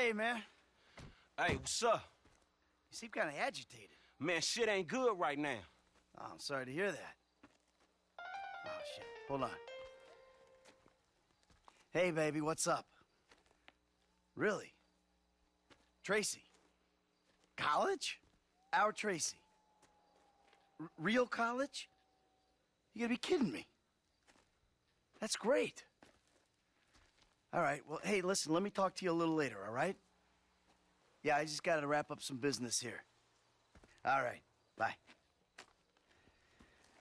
Hey, man. Hey, what's up? You seem kind of agitated. Man, shit ain't good right now. Oh, I'm sorry to hear that. Oh, shit. Hold on. Hey, baby, what's up? Really? Tracy? College? Our Tracy? R real college? You gotta be kidding me. That's great. All right, well, hey, listen, let me talk to you a little later, all right? Yeah, I just gotta wrap up some business here. All right, bye.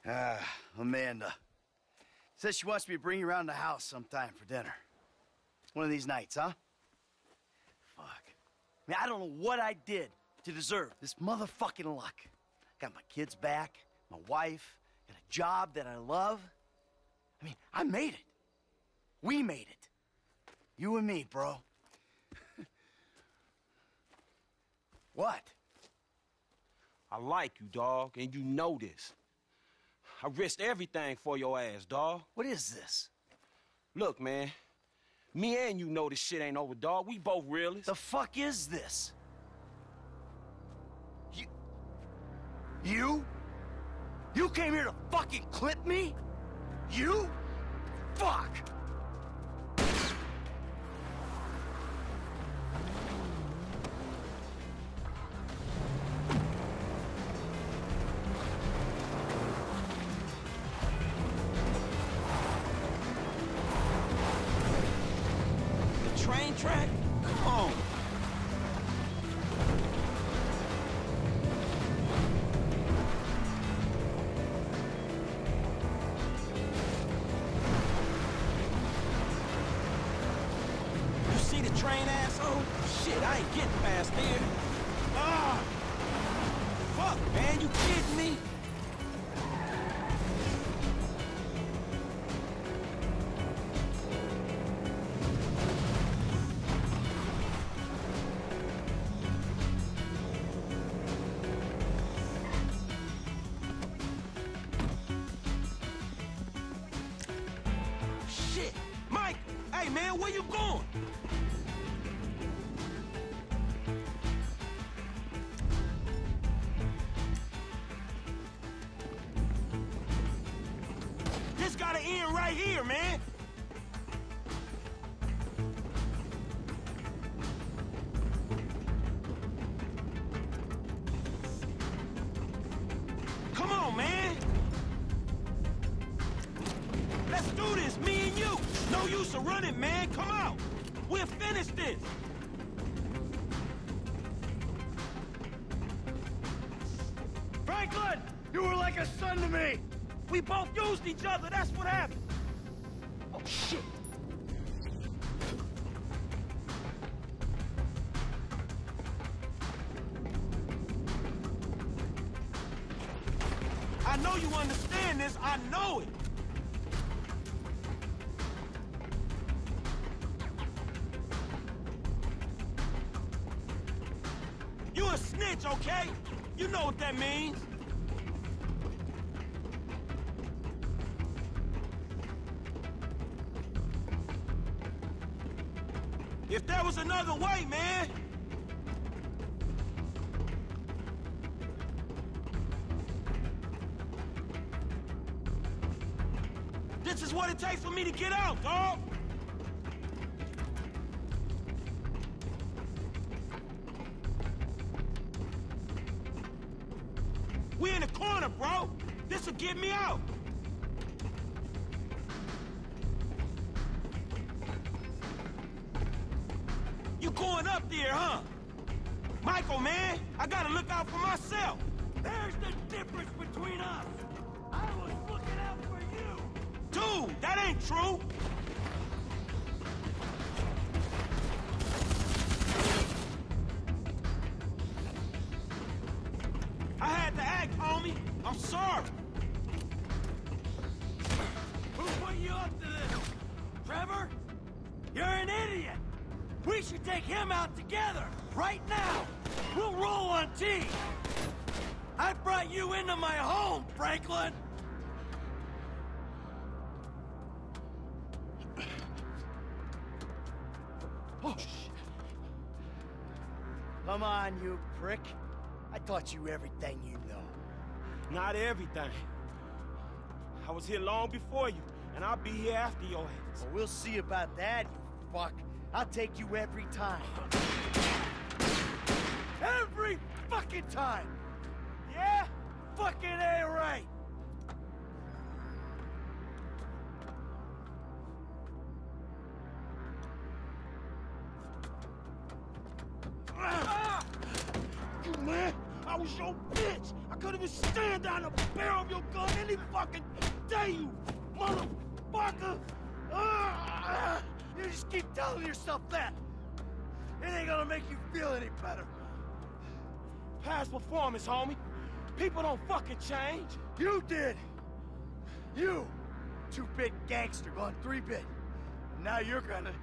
Ah, Amanda. Says she wants me to bring you around the house sometime for dinner. One of these nights, huh? Fuck. I mean, I don't know what I did to deserve this motherfucking luck. Got my kids back, my wife, got a job that I love. I mean, I made it. We made it. You and me, bro. what? I like you, dog, and you know this. I risked everything for your ass, dog. What is this? Look, man, me and you know this shit ain't over, dog. We both realists. The fuck is this? You... You? You came here to fucking clip me? You? Fuck! Track? Man, where you going? This gotta end right here, man! Come on, man! Let's do this, you. No use of running, man. Come out. We'll finish this. Franklin! You were like a son to me! We both used each other. That's what happened. Oh, shit. I know you understand this. I know it. Snitch, okay? You know what that means. If there was another way, man. This is what it takes for me to get out, dog. Corner, bro. This'll get me out. You going up there, huh? Michael, man, I gotta look out for myself. There's the difference between us! I was looking out for you! Dude, that ain't true. We should take him out together, right now! We'll roll on T! I brought you into my home, Franklin! Oh, shit. Come on, you prick. I taught you everything you know. Not everything. I was here long before you, and I'll be here after your ass. Well, we'll see about that, you fuck. I'll take you every time. Every fucking time! Yeah? Fucking A right! You man, I was your bitch. I couldn't even stand down the barrel of your gun any fucking day, you motherfucker. Ah! You just keep telling yourself that. It ain't gonna make you feel any better. Past performance, homie. People don't fucking change. You did. You, two-bit gangster gone three-bit. Now you're gonna...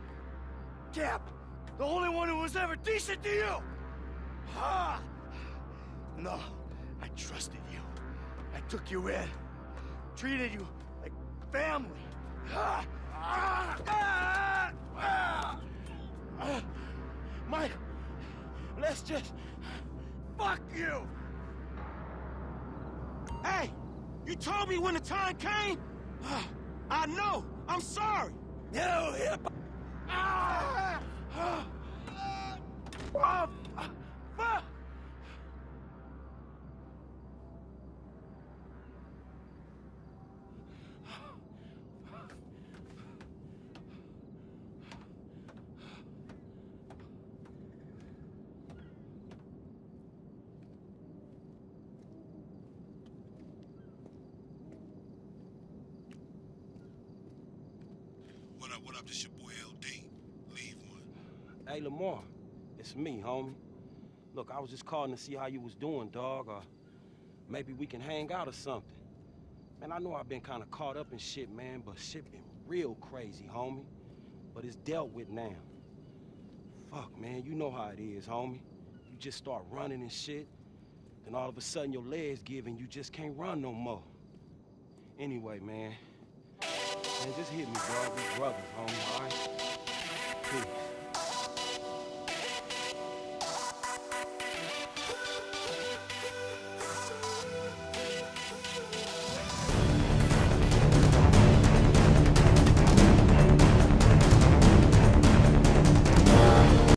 Cap, the only one who was ever decent to you. Ha! No, I trusted you. I took you in. Treated you like family. Ah! Ah! Ah! Mike, let's just... Fuck you! Hey, you told me when the time came. I know. I'm sorry. You hip... Ah! Ah! Ah! Up, what up? This your boy LD. Leave one. Hey, Lamar, it's me, homie. Look, I was just calling to see how you was doing, dog, or maybe we can hang out or something. Man, I know I've been kind of caught up in shit, man, but shit been real crazy, homie. But it's dealt with now. Fuck, man, you know how it is, homie. You just start running and shit, then all of a sudden your legs give and you just can't run no more. Anyway, man, man, just hit me, bro. We brothers, homie, all right?